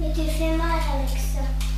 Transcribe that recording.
Mais tu fais mal avec ça.